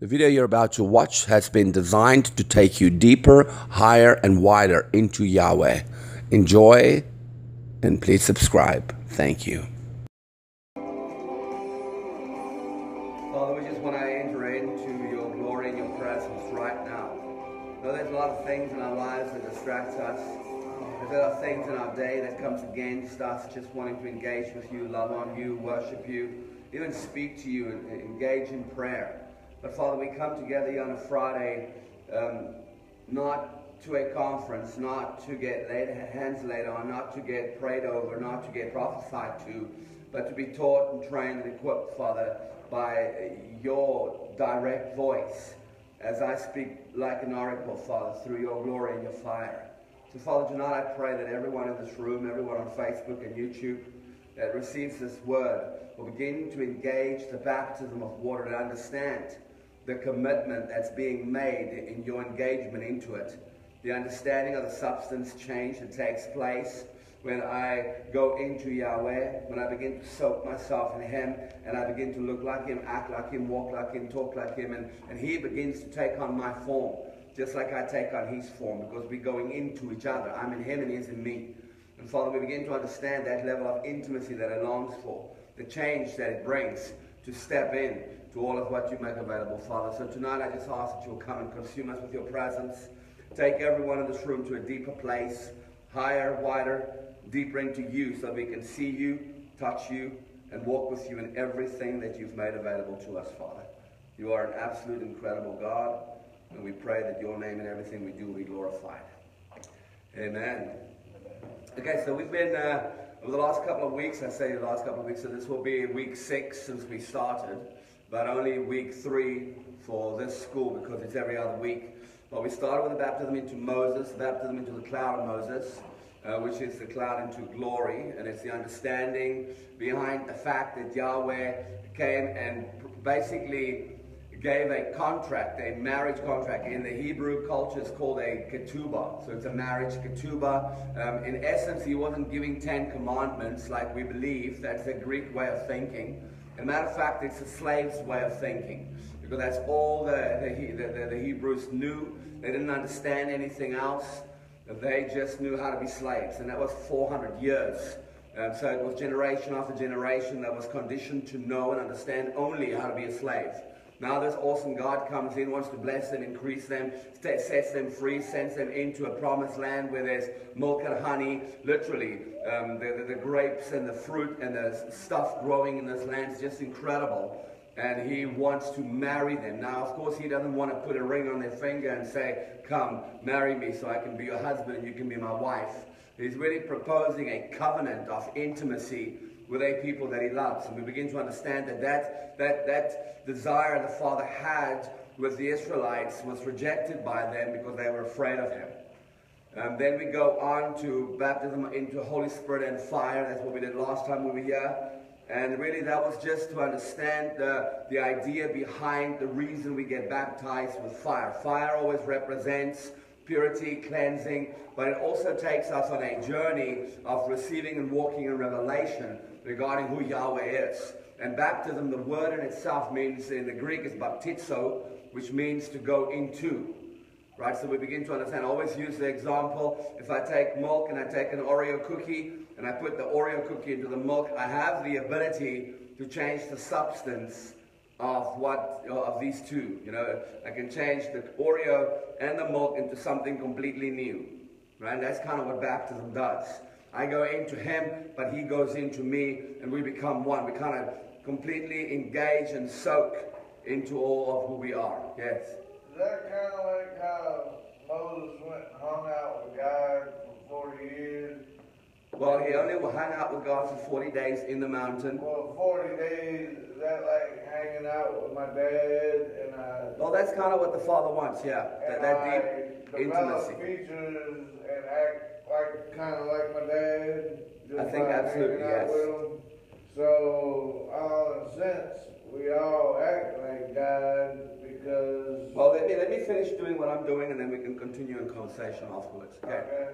The video you're about to watch has been designed to take you deeper, higher, and wider into Yahweh. Enjoy and please subscribe. Thank you. Us just wanting to engage with you, love on you, worship you, even speak to you and engage in prayer. But Father, we come together on a Friday, um, not to a conference, not to get laid, hands laid on, not to get prayed over, not to get prophesied to, but to be taught and trained and equipped, Father, by your direct voice as I speak like an oracle, Father, through your glory and your fire. So, Father, tonight I pray that everyone in this room, everyone on Facebook and YouTube that receives this word will begin to engage the baptism of water and understand the commitment that's being made in your engagement into it. The understanding of the substance change that takes place when I go into Yahweh, when I begin to soak myself in Him, and I begin to look like Him, act like Him, walk like Him, talk like Him, and, and He begins to take on my form, just like I take on His form, because we're going into each other. I'm in Him and He's in me. And Father, we begin to understand that level of intimacy that it longs for, the change that it brings to step in to all of what you make available, Father. So tonight I just ask that you'll come and consume us with your presence. Take everyone in this room to a deeper place, higher, wider, deeper into you so we can see you, touch you, and walk with you in everything that you've made available to us, Father. You are an absolute incredible God, and we pray that your name and everything we do will be glorified. Amen. Okay, so we've been, uh, over the last couple of weeks, I say the last couple of weeks, so this will be week six since we started but only week three for this school because it's every other week. But we started with the baptism into Moses, the baptism into the cloud of Moses, uh, which is the cloud into glory, and it's the understanding behind the fact that Yahweh came and basically gave a contract, a marriage contract. In the Hebrew culture, it's called a ketubah. So it's a marriage ketubah. Um, in essence, he wasn't giving Ten Commandments like we believe. That's a Greek way of thinking. As a matter of fact, it's a slave's way of thinking because that's all the, the, the, the Hebrews knew. They didn't understand anything else. They just knew how to be slaves, and that was 400 years. And so it was generation after generation that was conditioned to know and understand only how to be a slave. Now this awesome God comes in, wants to bless them, increase them, sets them free, sends them into a promised land where there's milk and honey, literally. Um, the, the, the, grapes and the fruit and the stuff growing in this land is just incredible. And he wants to marry them. Now, of course, he doesn't want to put a ring on their finger and say, come, marry me so I can be your husband and you can be my wife. He's really proposing a covenant of intimacy with a people that he loves. And we begin to understand that that, that, that desire the Father had with the Israelites was rejected by them because they were afraid of him. Um, then we go on to baptism into Holy Spirit and fire. That's what we did last time we were here. And really, that was just to understand the, the idea behind the reason we get baptized with fire. Fire always represents purity, cleansing, but it also takes us on a journey of receiving and walking in revelation regarding who Yahweh is. And baptism, the word in itself means, in the Greek, is baptizo, which means to go into. Right, so we begin to understand. I always use the example, if I take milk and I take an Oreo cookie, and I put the Oreo cookie into the milk, I have the ability to change the substance of what of these two. You know, I can change the Oreo and the milk into something completely new. Right? That's kind of what baptism does. I go into him, but he goes into me, and we become one. We kind of completely engage and soak into all of who we are. Yes. Is that kind of like how Moses went and hung out with God for 40 years? Well, he only hung out with God for 40 days in the mountain. Well, 40 days, is that like hanging out with my dad and I... Well, that's kind of what the Father wants, yeah. That, that deep intimacy. features and act like kind of like my dad. I think absolutely yes. So, all in a sense, we all act like God because. Well, let me let me finish doing what I'm doing, and then we can continue in conversation afterwards. Okay. okay.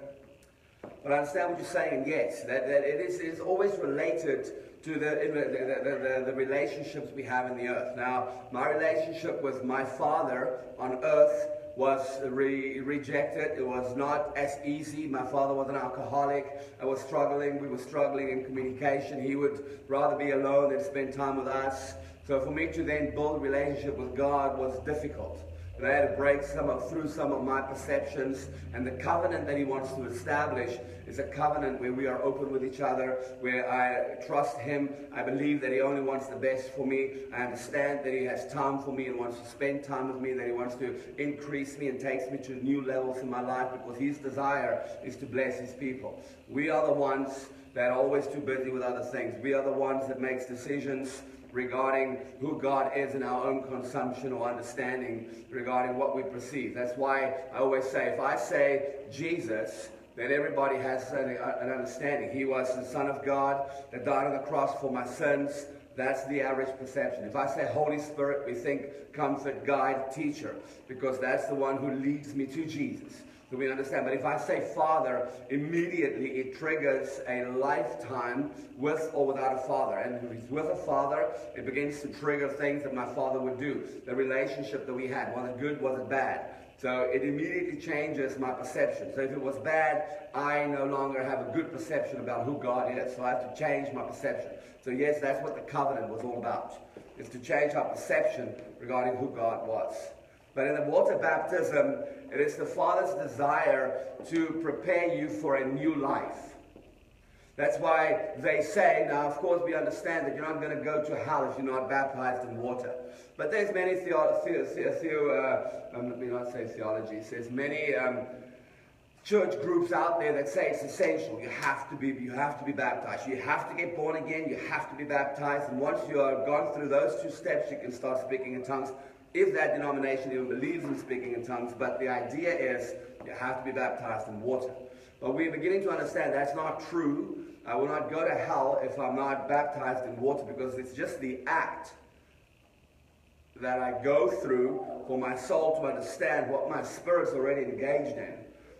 But I understand what you're saying, yes, that, that it, is, it is always related to the, the, the, the, relationships we have in the earth. Now, my relationship with my father on earth was re- rejected. It was not as easy. My father was an alcoholic. I was struggling. We were struggling in communication. He would rather be alone than spend time with us. So for me to then build relationship with God was difficult. And I had to break some of, through some of my perceptions. And the covenant that he wants to establish is a covenant where we are open with each other, where I trust him. I believe that he only wants the best for me. I understand that he has time for me and wants to spend time with me, that he wants to increase me and takes me to new levels in my life because his desire is to bless his people. We are the ones that are always too busy with other things. We are the ones that makes decisions regarding who God is in our own consumption or understanding regarding what we perceive. That's why I always say, if I say Jesus, then everybody has an, uh, an understanding. He was the Son of God that died on the cross for my sins. That's the average perception. If I say Holy Spirit, we think comfort, guide, teacher, because that's the one who leads me to Jesus. Do we understand? But if I say father, immediately it triggers a lifetime with or without a father. And if he's with a father, it begins to trigger things that my father would do. The relationship that we had, was it good, was it bad? So it immediately changes my perception. So if it was bad, I no longer have a good perception about who God is. So I have to change my perception. So yes, that's what the covenant was all about. Is to change our perception regarding who God was. But in the water baptism, it is the Father's desire to prepare you for a new life. That's why they say, now of course we understand that you're not going to go to hell if you're not baptized in water. But there's many theology, the, the, uh, um, let me not say theology, there's many um, church groups out there that say it's essential. You have to be, you have to be baptized. You have to get born again. You have to be baptized. And once you are gone through those two steps, you can start speaking in tongues if that denomination even believes in speaking in tongues, but the idea is you have to be baptized in water. But we're beginning to understand that's not true. I will not go to hell if I'm not baptized in water because it's just the act that I go through for my soul to understand what my spirit's already engaged in.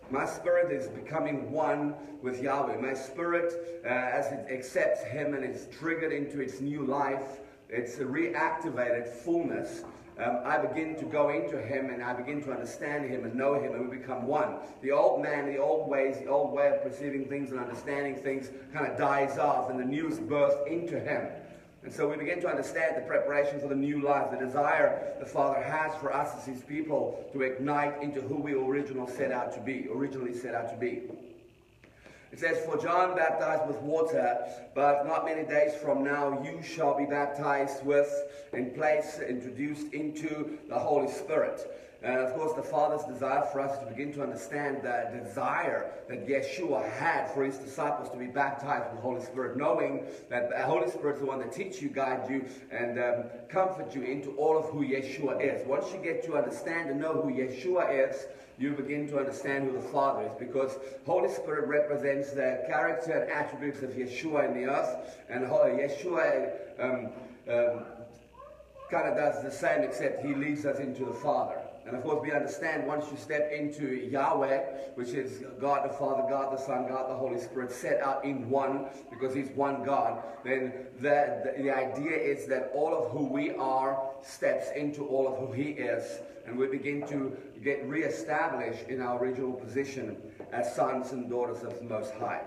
My spirit is becoming one with Yahweh. My spirit, uh, as it accepts Him and is triggered into its new life, it's a reactivated fullness um, I begin to go into him and I begin to understand him and know him and we become one. The old man, the old ways, the old way of perceiving things and understanding things kind of dies off and the new is birthed into him. And so we begin to understand the preparation for the new life, the desire the Father has for us as his people to ignite into who we originally set out to be, originally set out to be. It says, For John baptized with water, but not many days from now you shall be baptized with, in place, introduced into the Holy Spirit. And of course, the Father's desire for us to begin to understand the desire that Yeshua had for his disciples to be baptized with the Holy Spirit, knowing that the Holy Spirit is the one that teaches you, guide you, and um, comfort you into all of who Yeshua is. Once you get to understand and know who Yeshua is, you begin to understand who the Father is because Holy Spirit represents the character and attributes of Yeshua in the earth, and Yeshua um, um, kind of does the same except he leads us into the Father. And of course, we understand once you step into Yahweh, which is God the Father, God the Son, God the Holy Spirit, set out in one, because He's one God, then the, the, the idea is that all of who we are steps into all of who He is. And we begin to get reestablished in our original position as sons and daughters of the Most High.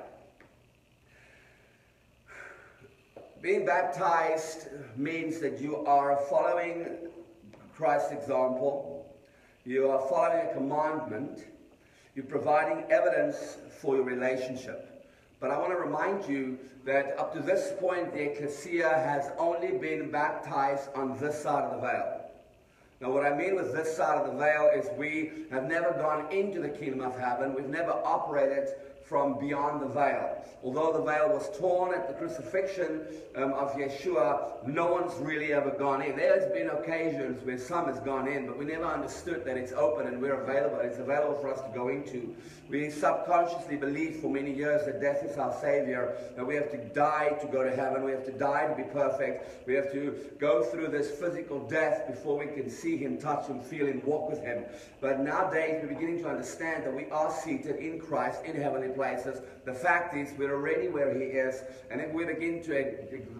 Being baptized means that you are following Christ's example you are following a commandment. You're providing evidence for your relationship. But I want to remind you that up to this point, the ecclesia has only been baptized on this side of the veil. Now, what I mean with this side of the veil is we have never gone into the kingdom of heaven. We've never operated from beyond the veil. Although the veil was torn at the crucifixion um, of Yeshua, no one's really ever gone in. There's been occasions where some has gone in, but we never understood that it's open and we're available. It's available for us to go into. We subconsciously believed for many years that death is our savior, that we have to die to go to heaven. We have to die to be perfect. We have to go through this physical death before we can see him, touch him, feel him, walk with him. But nowadays we're beginning to understand that we are seated in Christ in heavenly places places. The fact is, we're already where He is, and if we begin to uh,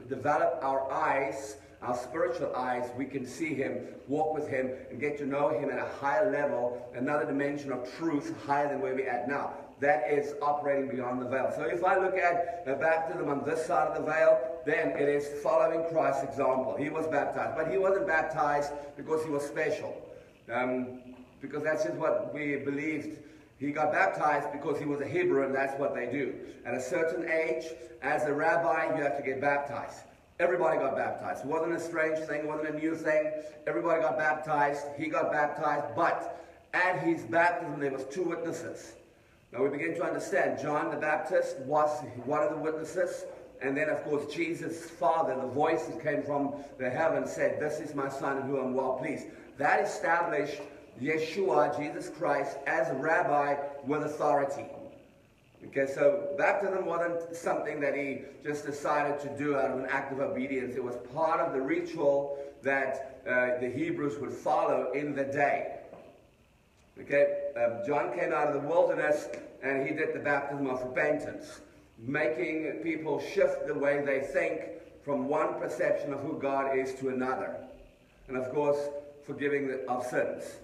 develop our eyes, our spiritual eyes, we can see Him, walk with Him, and get to know Him at a higher level, another dimension of truth higher than where we're at now. That is operating beyond the veil. So if I look at the baptism on this side of the veil, then it is following Christ's example. He was baptized, but he wasn't baptized because he was special. Um, because that's just what we believed. He got baptized because he was a Hebrew, and that's what they do. At a certain age, as a rabbi, you have to get baptized. Everybody got baptized. It wasn't a strange thing, it wasn't a new thing. Everybody got baptized. He got baptized, but at his baptism there was two witnesses. Now we begin to understand John the Baptist was one of the witnesses. And then, of course, Jesus' Father, the voice that came from the heaven said, This is my Son in whom I'm well pleased. That established Yeshua, Jesus Christ, as a rabbi with authority. Okay, so baptism wasn't something that he just decided to do out of an act of obedience. It was part of the ritual that uh, the Hebrews would follow in the day. Okay, uh, John came out of the wilderness and he did the baptism of repentance, making people shift the way they think from one perception of who God is to another. And of course, forgiving of sins.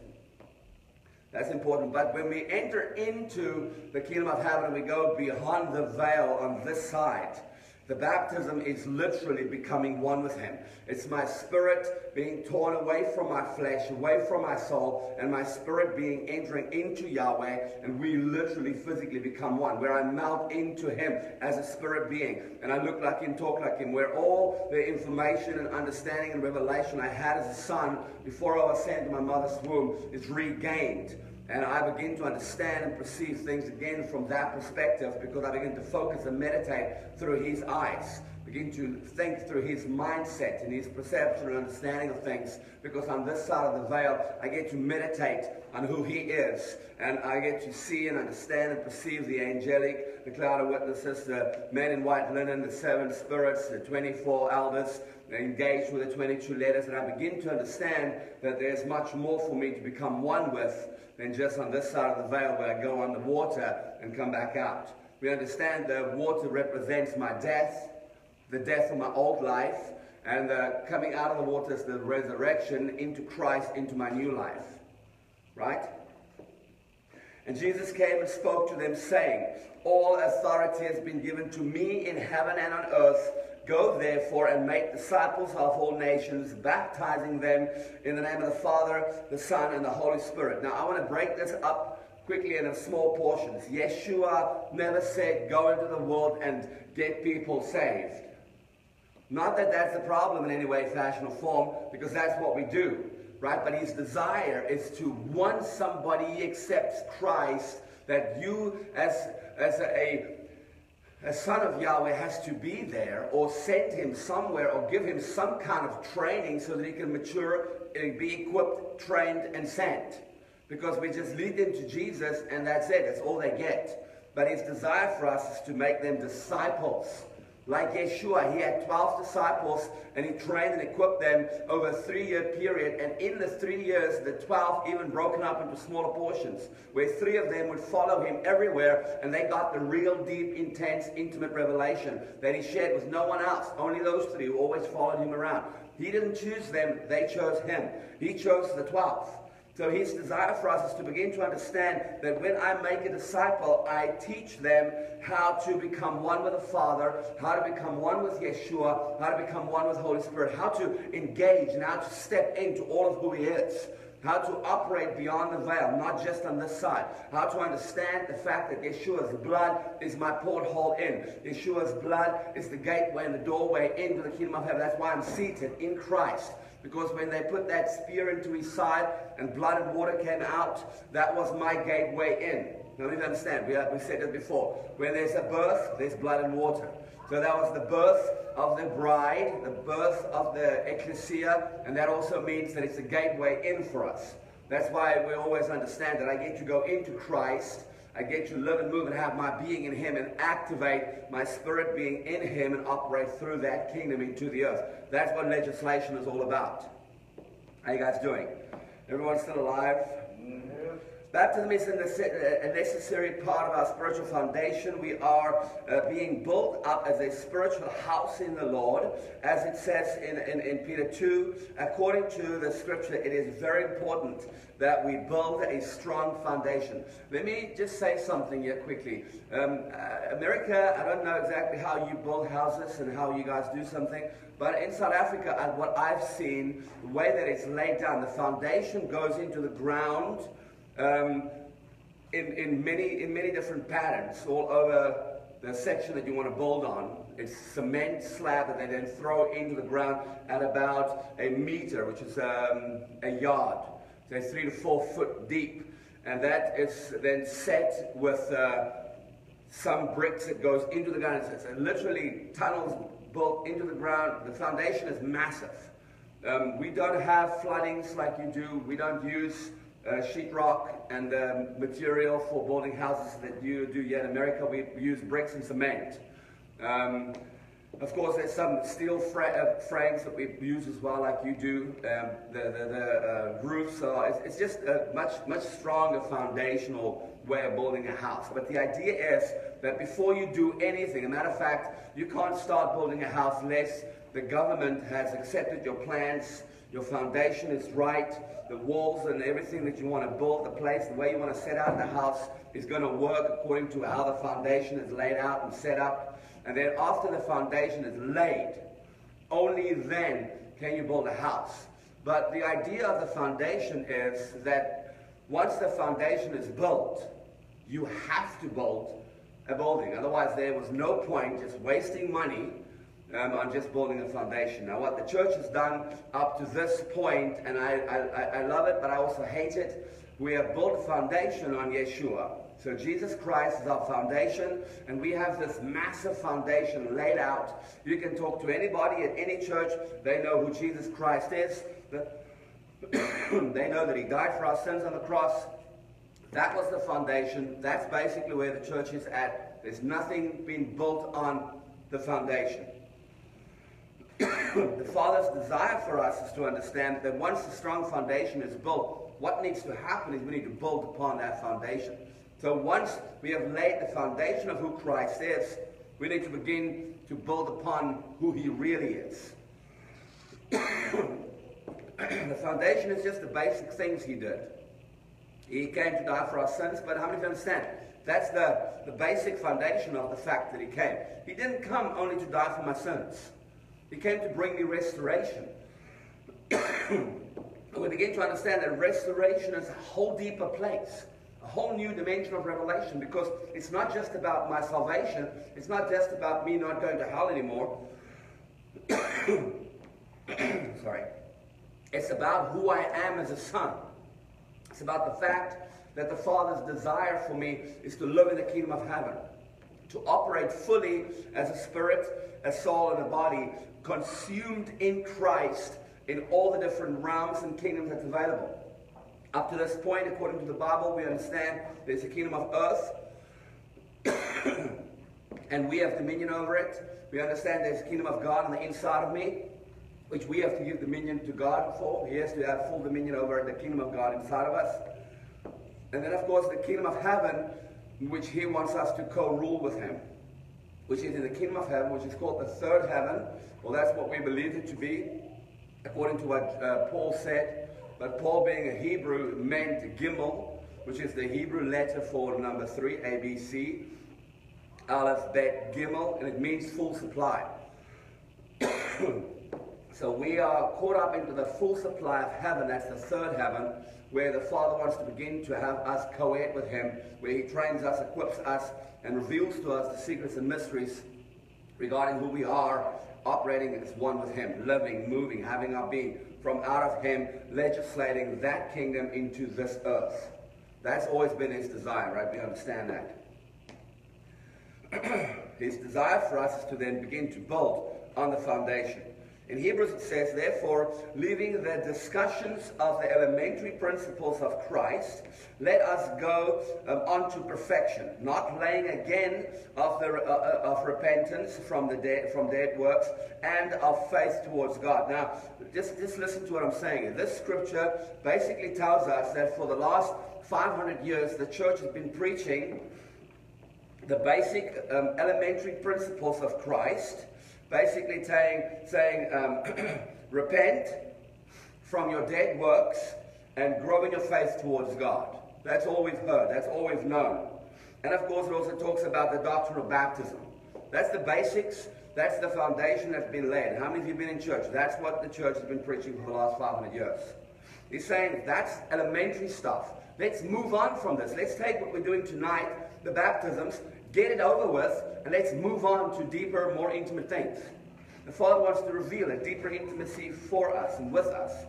That's important. But when we enter into the kingdom of heaven and we go beyond the veil on this side, the baptism is literally becoming one with Him. It's my spirit being torn away from my flesh, away from my soul, and my spirit being entering into Yahweh, and we literally physically become one, where I melt into Him as a spirit being, and I look like Him, talk like Him, where all the information and understanding and revelation I had as a son before I was sent to my mother's womb is regained. And I begin to understand and perceive things again from that perspective because I begin to focus and meditate through his eyes. Begin to think through his mindset and his perception and understanding of things because on this side of the veil, I get to meditate on who he is. And I get to see and understand and perceive the angelic, the cloud of witnesses, the men in white linen, the seven spirits, the 24 elders, engaged with the 22 letters. And I begin to understand that there's much more for me to become one with than just on this side of the veil where I go on the water and come back out. We understand the water represents my death, the death of my old life, and the coming out of the water is the resurrection into Christ, into my new life. Right? And Jesus came and spoke to them, saying, All authority has been given to me in heaven and on earth. Go therefore and make disciples of all nations, baptizing them in the name of the Father, the Son, and the Holy Spirit. Now, I want to break this up quickly into small portions. Yeshua never said, Go into the world and get people saved. Not that that's a problem in any way, fashion, or form, because that's what we do, right? But his desire is to once somebody accepts Christ, that you, as, as a a son of Yahweh has to be there or send him somewhere or give him some kind of training so that he can mature and be equipped, trained, and sent. Because we just lead them to Jesus and that's it. That's all they get. But his desire for us is to make them disciples like Yeshua, he had 12 disciples and he trained and equipped them over a three year period. And in the three years, the 12 even broken up into smaller portions, where three of them would follow him everywhere and they got the real deep, intense, intimate revelation that he shared with no one else. Only those three who always followed him around. He didn't choose them, they chose him. He chose the 12. So his desire for us is to begin to understand that when I make a disciple, I teach them how to become one with the Father, how to become one with Yeshua, how to become one with Holy Spirit, how to engage and how to step into all of who he is. How to operate beyond the veil, not just on this side. How to understand the fact that Yeshua's blood is my porthole in. Yeshua's blood is the gateway and the doorway into the kingdom of heaven. That's why I'm seated in Christ. Because when they put that spear into his side and blood and water came out, that was my gateway in. Now, me understand. We, have, we said it before. When there's a birth, there's blood and water. So that was the birth of the bride, the birth of the ecclesia, and that also means that it's a gateway in for us. That's why we always understand that I get to go into Christ I get to live and move and have my being in Him and activate my spirit being in Him and operate through that kingdom into the earth. That's what legislation is all about. How you guys doing? Everyone still alive? Baptism is a necessary part of our spiritual foundation. We are uh, being built up as a spiritual house in the Lord. As it says in, in, in, Peter 2, according to the scripture, it is very important that we build a strong foundation. Let me just say something here quickly. Um, uh, America, I don't know exactly how you build houses and how you guys do something, but in South Africa, what I've seen, the way that it's laid down, the foundation goes into the ground um, in, in, many, in many different patterns all over the section that you want to build on. It's cement slab that they then throw into the ground at about a meter, which is um, a yard. So three to four foot deep. And that is then set with uh, some bricks that goes into the ground. It's literally tunnels built into the ground. The foundation is massive. Um, we don't have floodings like you do. We don't use sheetrock and um, material for building houses that you do here in America. We use bricks and cement. Um, of course, there's some steel uh, frames that we use as well, like you do. Um, the the, the uh, roofs are, it's, it's, just a much, much stronger foundational way of building a house. But the idea is that before you do anything, a matter of fact, you can't start building a house unless the government has accepted your plans, your foundation is right, the walls and everything that you want to build, the place, the way you want to set out the house is going to work according to how the foundation is laid out and set up. And then after the foundation is laid, only then can you build a house. But the idea of the foundation is that once the foundation is built, you have to build a building. Otherwise, there was no point just wasting money um, on just building a foundation. Now, what the church has done up to this point, and I, I, I love it, but I also hate it, we have built a foundation on Yeshua. So Jesus Christ is our foundation, and we have this massive foundation laid out. You can talk to anybody at any church, they know who Jesus Christ is. they know that he died for our sins on the cross. That was the foundation. That's basically where the church is at. There's nothing being built on the foundation. The Father's desire for us is to understand that once the strong foundation is built, what needs to happen is we need to build upon that foundation. So once we have laid the foundation of who Christ is, we need to begin to build upon who he really is. the foundation is just the basic things he did. He came to die for our sins, but how many of you understand? That's the, the basic foundation of the fact that he came. He didn't come only to die for my sins. He came to bring me restoration. we begin to understand that restoration is a whole deeper place, a whole new dimension of revelation, because it's not just about my salvation, it's not just about me not going to hell anymore. Sorry. It's about who I am as a son. It's about the fact that the Father's desire for me is to live in the kingdom of heaven, to operate fully as a spirit, a soul, and a body, consumed in Christ in all the different realms and kingdoms that's available. Up to this point, according to the Bible, we understand there's a kingdom of earth, and we have dominion over it. We understand there's a kingdom of God on the inside of me, which we have to give dominion to God for. He has to have full dominion over the kingdom of God inside of us. And then, of course, the kingdom of heaven, which He wants us to co rule with Him which is in the kingdom of heaven, which is called the third heaven. Well, that's what we believe it to be, according to what uh, Paul said. But Paul, being a Hebrew, meant Gimel, which is the Hebrew letter for number three, A, B, C. Aleph, Bet, Gimel, and it means full supply. so we are caught up into the full supply of heaven, that's the third heaven, where the Father wants to begin to have us co-ed with Him, where He trains us, equips us, and reveals to us the secrets and mysteries regarding who we are, operating as one with Him, living, moving, having our being, from out of Him, legislating that kingdom into this earth. That's always been His desire, right? We understand that. his desire for us is to then begin to build on the foundation. In Hebrews it says, therefore, leaving the discussions of the elementary principles of Christ, let us go um, on to perfection, not laying again of, the, uh, uh, of repentance from, the dead, from dead works and of faith towards God. Now, just, just listen to what I'm saying. This scripture basically tells us that for the last 500 years, the church has been preaching the basic um, elementary principles of Christ basically saying, saying um, repent from your dead works and grow in your faith towards God. That's all we've heard. That's all we've known. And of course, it also talks about the doctrine of baptism. That's the basics. That's the foundation that's been laid. How many of you have been in church? That's what the church has been preaching for the last 500 years. He's saying that's elementary stuff. Let's move on from this. Let's take what we're doing tonight, the baptisms, get it over with, and let's move on to deeper, more intimate things. The Father wants to reveal a deeper intimacy for us and with us.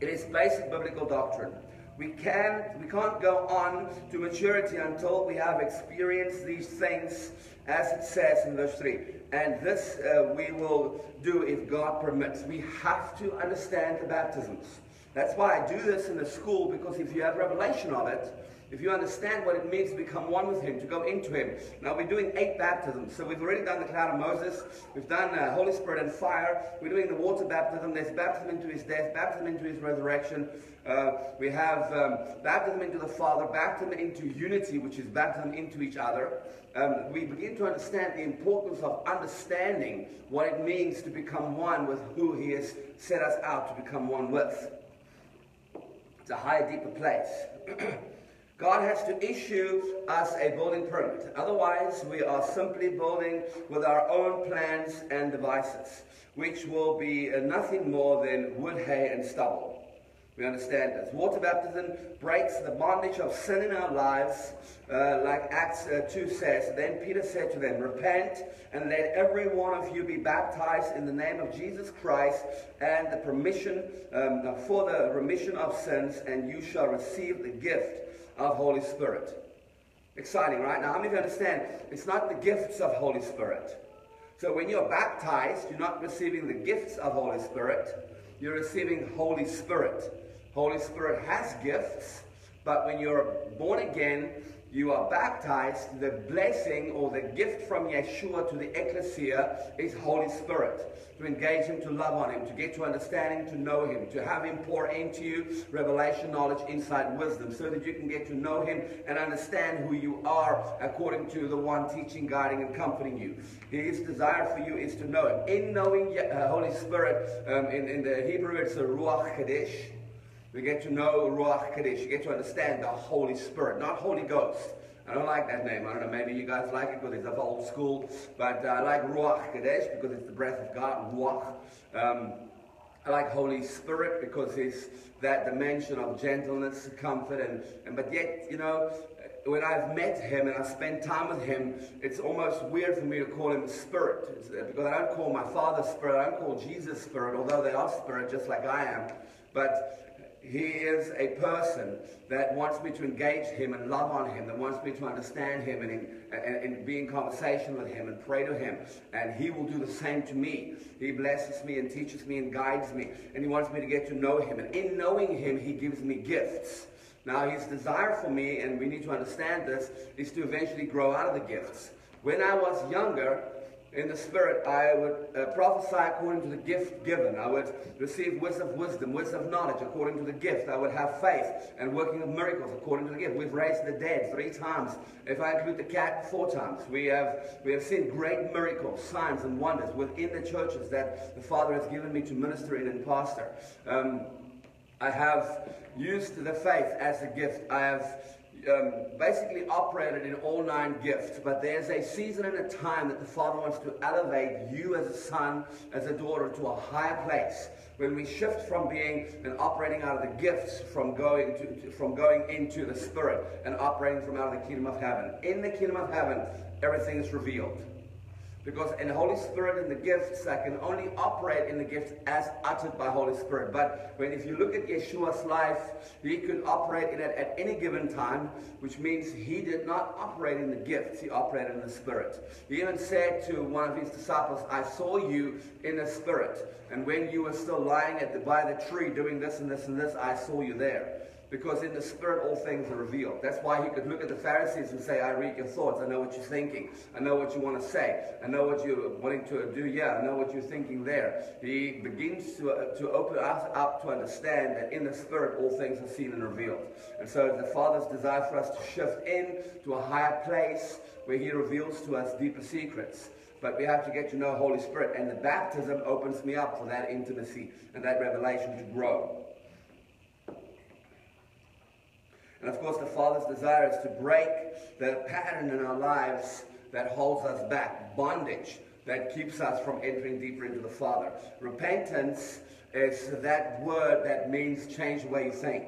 It is basic biblical doctrine. We can't, we can't go on to maturity until we have experienced these things as it says in verse 3. And this uh, we will do if God permits. We have to understand the baptisms. That's why I do this in the school, because if you have revelation of it, if you understand what it means to become one with Him, to go into Him. Now, we're doing eight baptisms. So, we've already done the cloud of Moses. We've done uh, Holy Spirit and fire. We're doing the water baptism. There's baptism into His death, baptism into His resurrection. Uh, we have um, baptism into the Father, baptism into unity, which is baptism into each other. Um, we begin to understand the importance of understanding what it means to become one with who He has set us out to become one with. It's a higher, deeper place. God has to issue us a building permit. Otherwise, we are simply building with our own plans and devices, which will be nothing more than wood, hay, and stubble. We understand this. Water baptism breaks the bondage of sin in our lives, uh, like Acts uh, 2 says. Then Peter said to them, Repent and let every one of you be baptized in the name of Jesus Christ and the permission um, for the remission of sins, and you shall receive the gift of Holy Spirit. Exciting, right? Now, how many of you understand? It's not the gifts of Holy Spirit. So when you're baptized, you're not receiving the gifts of Holy Spirit. You're receiving Holy Spirit. Holy Spirit has gifts, but when you're born again, you are baptized, the blessing or the gift from Yeshua to the ecclesia is Holy Spirit. To engage Him, to love on Him, to get to understanding, to know Him, to have Him pour into you revelation, knowledge, insight, wisdom, so that you can get to know Him and understand who you are according to the one teaching, guiding, and comforting you. His desire for you is to know Him. In knowing uh, Holy Spirit, um, in, in the Hebrew it's a Ruach Kadesh. We get to know Ruach Kadesh. You get to understand the Holy Spirit, not Holy Ghost. I don't like that name. I don't know. Maybe you guys like it because it's of old school. But uh, I like Ruach Kadesh because it's the breath of God, Ruach. Um, I like Holy Spirit because it's that dimension of gentleness, comfort, and, and but yet, you know, when I've met him and I've spent time with him, it's almost weird for me to call him Spirit. It's, uh, because I don't call my Father Spirit, I don't call Jesus Spirit, although they are Spirit just like I am. But he is a person that wants me to engage him and love on him, that wants me to understand him and, and, and, be in conversation with him and pray to him. And he will do the same to me. He blesses me and teaches me and guides me. And he wants me to get to know him. And in knowing him, he gives me gifts. Now, his desire for me, and we need to understand this, is to eventually grow out of the gifts. When I was younger, in the Spirit, I would uh, prophesy according to the gift given. I would receive words of wisdom, words of knowledge according to the gift. I would have faith and working of miracles according to the gift. We've raised the dead three times. If I include the cat, four times. We have, we have seen great miracles, signs, and wonders within the churches that the Father has given me to minister in and pastor. Um, I have used the faith as a gift. I have um, basically operated in all nine gifts, but there's a season and a time that the Father wants to elevate you as a son, as a daughter, to a higher place. When we shift from being and operating out of the gifts, from going to, to from going into the Spirit and operating from out of the kingdom of heaven. In the kingdom of heaven, everything is revealed. Because in the Holy Spirit and the gifts, I can only operate in the gifts as uttered by Holy Spirit. But when if you look at Yeshua's life, he could operate in it at any given time, which means he did not operate in the gifts, he operated in the Spirit. He even said to one of his disciples, I saw you in the Spirit. And when you were still lying at the, by the tree doing this and this and this, I saw you there. Because in the Spirit, all things are revealed. That's why he could look at the Pharisees and say, I read your thoughts. I know what you're thinking. I know what you want to say. I know what you're wanting to do. Yeah, I know what you're thinking there. He begins to, to open us up to understand that in the Spirit, all things are seen and revealed. And so the Father's desire for us to shift in to a higher place where he reveals to us deeper secrets. But we have to get to know Holy Spirit. And the baptism opens me up for that intimacy and that revelation to grow. And of course, the Father's desire is to break the pattern in our lives that holds us back, bondage that keeps us from entering deeper into the Father. Repentance is that word that means change the way you think.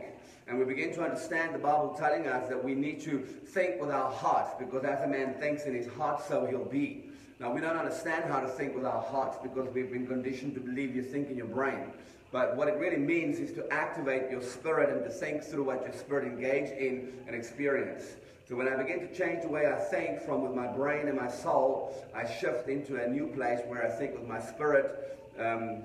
And we begin to understand the Bible telling us that we need to think with our hearts, because as a man thinks in his heart, so he'll be. Now, we don't understand how to think with our hearts because we've been conditioned to believe you think in your brain. But what it really means is to activate your spirit and to think through what your spirit engage in and experience. So when I begin to change the way I think from with my brain and my soul, I shift into a new place where I think with my spirit um,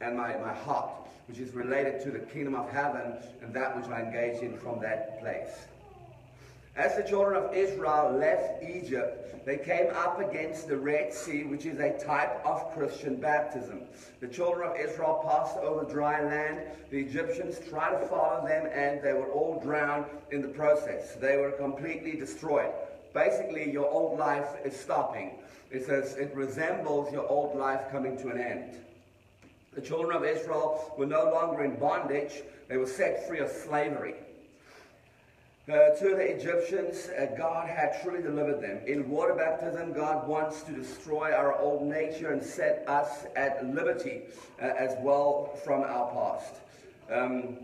and my, my heart, which is related to the kingdom of heaven and that which I engage in from that place. As the children of Israel left Egypt, they came up against the Red Sea, which is a type of Christian baptism. The children of Israel passed over dry land. The Egyptians tried to follow them, and they were all drowned in the process. They were completely destroyed. Basically, your old life is stopping. It says it resembles your old life coming to an end. The children of Israel were no longer in bondage, they were set free of slavery. To the Egyptians, uh, God had truly delivered them. In water baptism, God wants to destroy our old nature and set us at liberty uh, as well from our past. Um,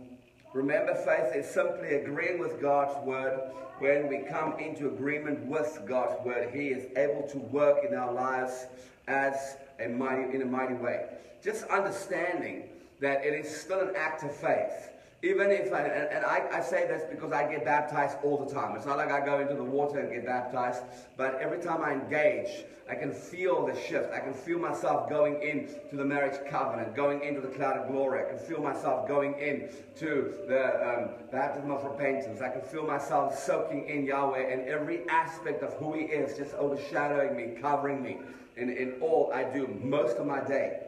remember, faith is simply agreeing with God's word. When we come into agreement with God's word, He is able to work in our lives as a mighty, in a mighty way. Just understanding that it is still an act of faith. Even if, I, and, I, I, say this because I get baptized all the time. It's not like I go into the water and get baptized, but every time I engage, I can feel the shift. I can feel myself going into the marriage covenant, going into the cloud of glory. I can feel myself going into the um, baptism of repentance. I can feel myself soaking in Yahweh and every aspect of who He is, just overshadowing me, covering me in, in all I do most of my day.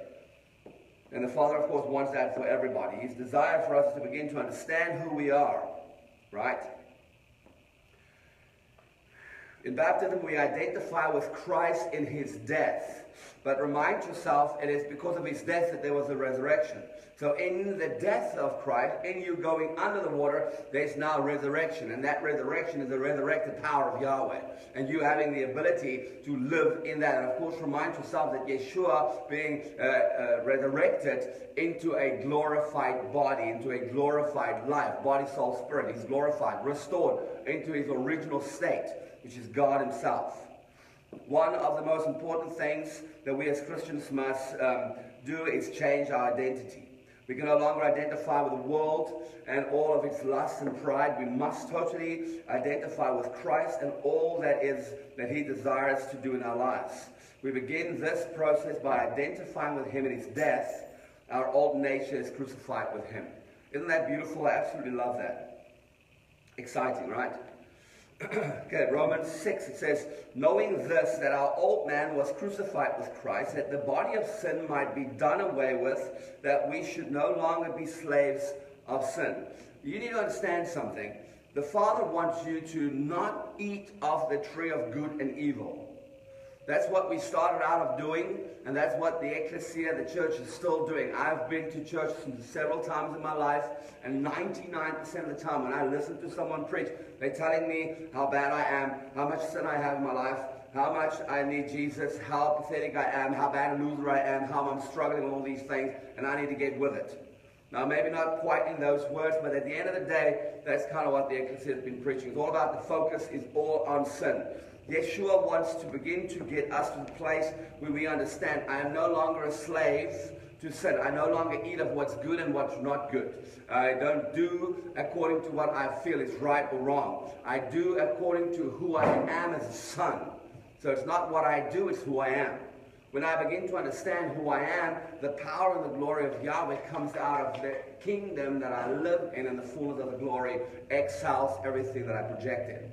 And the Father, of course, wants that for everybody. His desire for us is to begin to understand who we are, right? In baptism, we identify with Christ in his death. But remind yourself, it is because of his death that there was a resurrection. So in the death of Christ, in you going under the water, there's now resurrection. And that resurrection is the resurrected power of Yahweh. And you having the ability to live in that. And of course, remind yourself that Yeshua being uh, uh, resurrected into a glorified body, into a glorified life, body, soul, spirit. He's glorified, restored into his original state, which is God himself. One of the most important things that we as Christians must um, do is change our identity. We can no longer identify with the world and all of its lust and pride. We must totally identify with Christ and all that is that he desires to do in our lives. We begin this process by identifying with him in his death. Our old nature is crucified with him. Isn't that beautiful? I absolutely love that. Exciting, right? okay, Romans 6, it says, Knowing this, that our old man was crucified with Christ, that the body of sin might be done away with, that we should no longer be slaves of sin. You need to understand something. The Father wants you to not eat of the tree of good and evil. That's what we started out of doing, and that's what the ecclesia, the church, is still doing. I've been to church several times in my life, and 99% of the time when I listen to someone preach, they're telling me how bad I am, how much sin I have in my life, how much I need Jesus, how pathetic I am, how bad a loser I am, how I'm struggling with all these things, and I need to get with it. Now, maybe not quite in those words, but at the end of the day, that's kind of what the ecclesia has been preaching. It's all about the focus is all on sin. Yeshua wants to begin to get us to the place where we understand I am no longer a slave to sin. I no longer eat of what's good and what's not good. I don't do according to what I feel is right or wrong. I do according to who I am as a son. So it's not what I do, it's who I am. When I begin to understand who I am, the power and the glory of Yahweh comes out of the kingdom that I live in, and the fullness of the glory excels everything that I projected.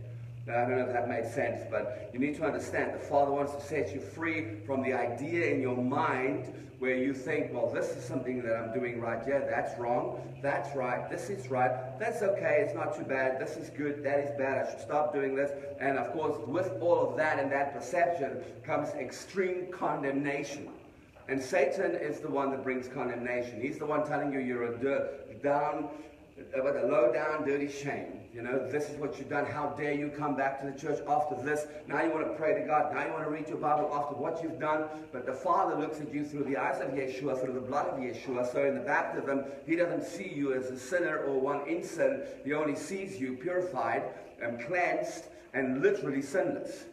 I don't know if that made sense, but you need to understand the Father wants to set you free from the idea in your mind where you think, well, this is something that I'm doing right. Yeah, that's wrong. That's right. This is right. That's okay. It's not too bad. This is good. That is bad. I should stop doing this. And of course, with all of that and that perception comes extreme condemnation. And Satan is the one that brings condemnation. He's the one telling you you're a dirt, down, Uh, with a low down, dirty shame. You know, this is what you've done. How dare you come back to the church after this? Now you want to pray to God. Now you want to read your Bible after what you've done. But the Father looks at you through the eyes of Yeshua, through the blood of Yeshua. So in the baptism, He doesn't see you as a sinner or one in sin. He only sees you purified and cleansed and literally sinless.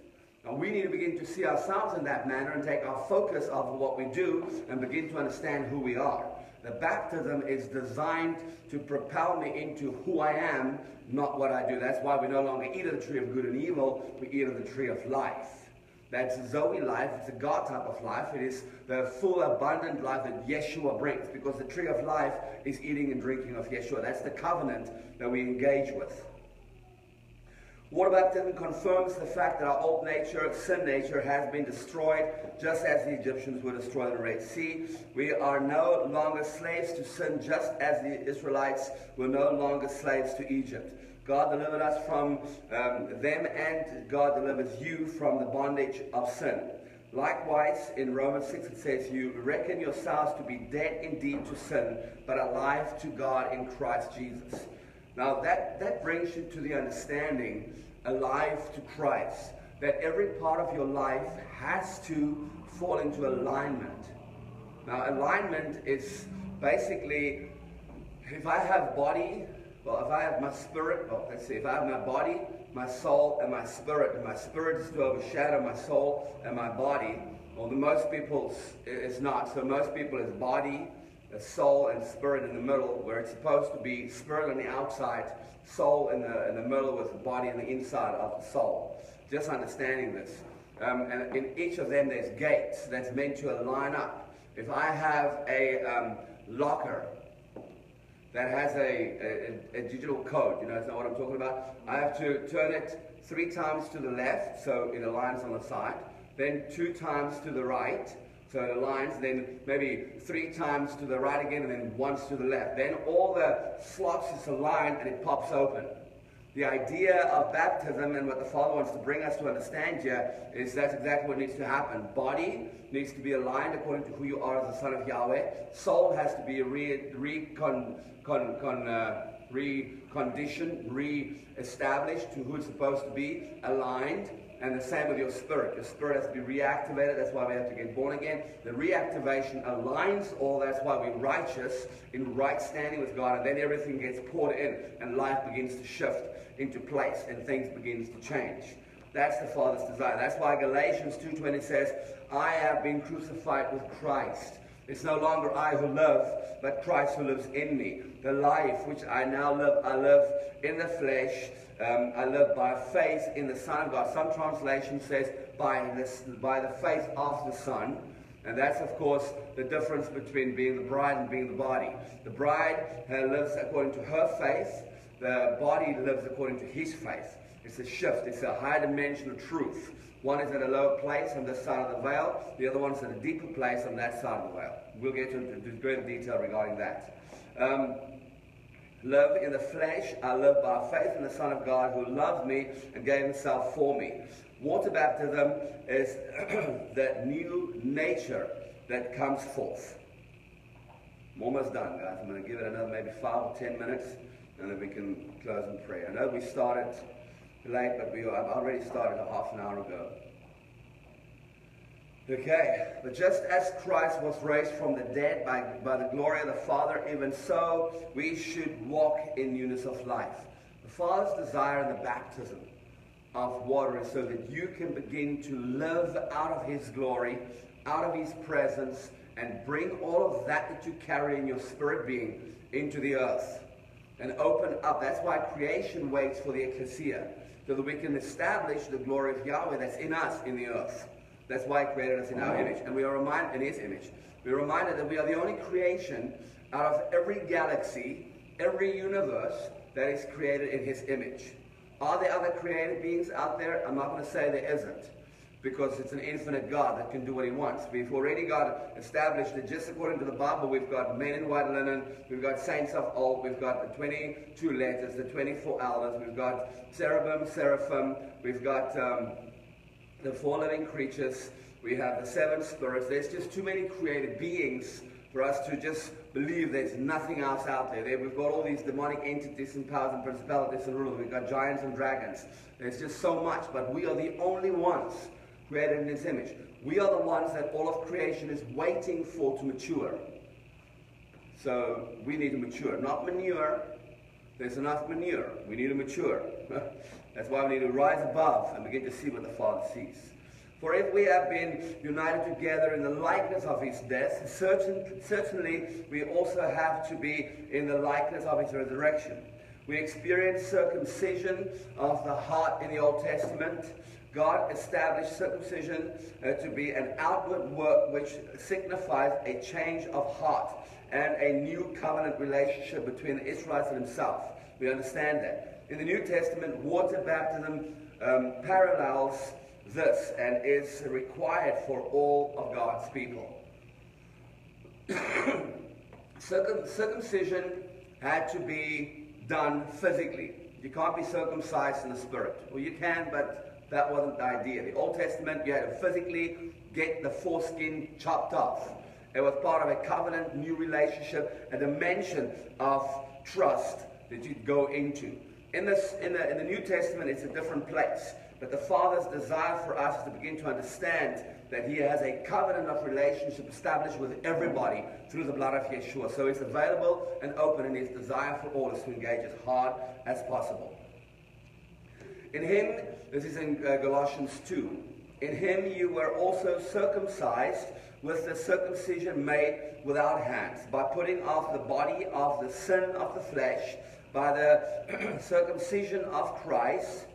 Now we need to begin to see ourselves in that manner and take our focus off of what we do and begin to understand who we are. The baptism is designed to propel me into who I am, not what I do. That's why we no longer eat of the tree of good and evil, we eat of the tree of life. That's Zoe life. It's a God type of life. It is the full, abundant life that Yeshua brings because the tree of life is eating and drinking of Yeshua. That's the covenant that we engage with. Water baptism confirms the fact that our old nature, sin nature, has been destroyed, just as the Egyptians were destroyed in the Red Sea. We are no longer slaves to sin, just as the Israelites were no longer slaves to Egypt. God delivered us from um, them, and God delivers you from the bondage of sin. Likewise, in Romans 6, it says, You reckon yourselves to be dead indeed to sin, but alive to God in Christ Jesus. Now, that, that brings you to the understanding alive to Christ. That every part of your life has to fall into alignment. Now, alignment is basically if I have body, well, if I have my spirit, well, let's see, if I have my body, my soul, and my spirit, and my spirit is to overshadow my soul and my body, well, the most people it's not. So most people is body, soul, and spirit in the middle, where it's supposed to be spirit on the outside, soul in the, in the middle with the body on the inside of the soul. Just understanding this. Um, and in each of them, there's gates that's meant to align up. If I have a um, locker that has a, a, a, digital code, you know, is not what I'm talking about? I have to turn it three times to the left, so it aligns on the side, then two times to the right, so it aligns, then maybe three times to the right again, and then once to the left. Then all the slots is aligned and it pops open. The idea of baptism and what the Father wants to bring us to understand here is that's exactly what needs to happen. Body needs to be aligned according to who you are as a son of Yahweh. Soul has to be re, recon, con, con, uh, reconditioned, re-established to who it's supposed to be, aligned. And the same with your spirit. Your spirit has to be reactivated. That's why we have to get born again. The reactivation aligns all. That's why we're righteous, in right standing with God. And then everything gets poured in, and life begins to shift into place, and things begins to change. That's the Father's desire. That's why Galatians 2.20 says, I have been crucified with Christ. It's no longer I who live, but Christ who lives in me. The life which I now live, I live in the flesh um, I live by faith in the Son of God. Some translation says by, this, by the faith of the Son. And that's, of course, the difference between being the bride and being the body. The bride lives according to her faith. The body lives according to his faith. It's a shift. It's a higher dimension of truth. One is at a lower place on this side of the veil. The other one's at a deeper place on that side of the veil. We'll get into greater detail regarding that. Um, live in the flesh. I live by faith in the Son of God who loved me and gave himself for me. Water baptism is that new nature that comes forth. I'm almost done, guys. I'm going to give it another maybe five or ten minutes, and then we can close in prayer. I know we started late, but we, I've already started a half an hour ago. Okay, but just as Christ was raised from the dead by, by the glory of the Father, even so we should walk in newness of life. The Father's desire in the baptism of water is so that you can begin to live out of His glory, out of His presence, and bring all of that that you carry in your spirit being into the earth and open up. That's why creation waits for the ecclesia, so that we can establish the glory of Yahweh that's in us in the earth. That's why He created us in our image. And we are reminded, in His image, we're reminded that we are the only creation out of every galaxy, every universe that is created in His image. Are there other created beings out there? I'm not going to say there isn't because it's an infinite God that can do what he wants. We've already got established that just according to the Bible, we've got men in white linen, we've got saints of old, we've got the 22 letters, the 24 elders, we've got cherubim, seraphim, we've got um, the four living creatures, we have the seven spirits. There's just too many created beings for us to just believe there's nothing else out there. there. We've got all these demonic entities and powers and principalities and rulers. We've got giants and dragons. There's just so much, but we are the only ones created in his image. We are the ones that all of creation is waiting for to mature. So we need to mature, not manure. There's enough manure. We need to mature. That's why we need to rise above and begin to see what the Father sees. For if we have been united together in the likeness of his death, certain, certainly we also have to be in the likeness of his resurrection. We experience circumcision of the heart in the Old Testament. God established circumcision uh, to be an outward work which signifies a change of heart and a new covenant relationship between the Israelites and himself. We understand that. In the New Testament, water baptism um, parallels this and is required for all of God's people. Circum- circumcision had to be done physically. You can't be circumcised in the spirit. Well, you can, but that wasn't the idea. The Old Testament, you had to physically get the foreskin chopped off. It was part of a covenant, new relationship, a dimension of trust that you'd go into. In, this, in, the, in the New Testament, it's a different place. But the Father's desire for us is to begin to understand that He has a covenant of relationship established with everybody through the blood of Yeshua. So it's available and open, and His desire for all is to engage as hard as possible. In Him, this is in uh, Galatians 2, in Him you were also circumcised with the circumcision made without hands, by putting off the body of the sin of the flesh, by the circumcision of Christ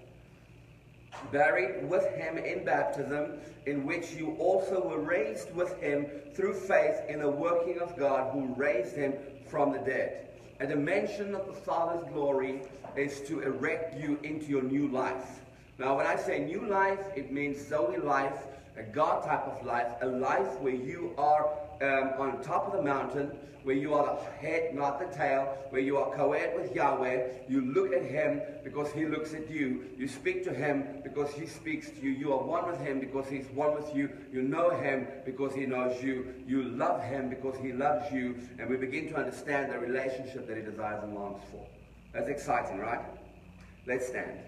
buried with him in baptism, in which you also were raised with him through faith in the working of God who raised him from the dead. A dimension of the Father's glory is to erect you into your new life. Now, when I say new life, it means Zoe life, a God type of life, a life where you are um, on top of the mountain, where you are the head, not the tail, where you are co-ed with Yahweh. You look at Him because He looks at you. You speak to Him because He speaks to you. You are one with Him because He's one with you. You know Him because He knows you. You love Him because He loves you. And we begin to understand the relationship that He desires and longs for. That's exciting, right? Let's stand.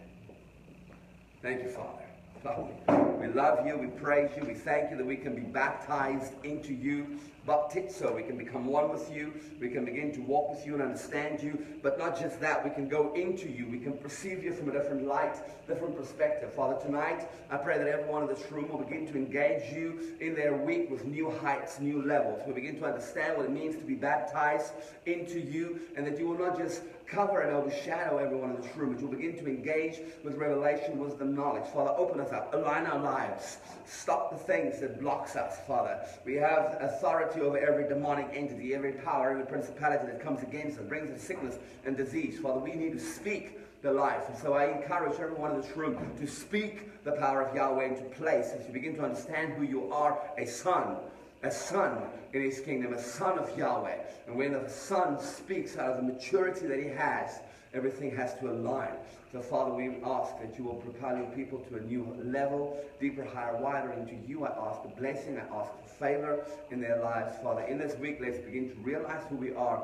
Thank you, Father. We love you, we praise you, we thank you that we can be baptized into you baptizo. We can become one with you. We can begin to walk with you and understand you. But not just that, we can go into you. We can perceive you from a different light, different perspective. Father, tonight, I pray that everyone in this room will begin to engage you in their week with new heights, new levels. We'll begin to understand what it means to be baptized into you, and that you will not just cover and overshadow everyone in this room, but you'll begin to engage with revelation, wisdom, knowledge. Father, open us up, align our lives, stop the things that blocks us, Father. We have authority over every demonic entity, every power, every principality that comes against us, brings us sickness and disease. Father, we need to speak the life. And so I encourage everyone in this room to speak the power of Yahweh into place as you begin to understand who you are, a son a son in his kingdom, a son of Yahweh. And when the son speaks out of the maturity that he has, everything has to align. So, Father, we ask that you will propel your people to a new level, deeper, higher, wider into you. I ask a blessing. I ask for favor in their lives. Father, in this week, let's begin to realize who we are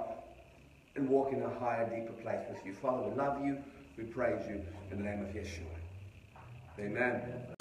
and walk in a higher, deeper place with you. Father, we love you. We praise you in the name of Yeshua. Amen.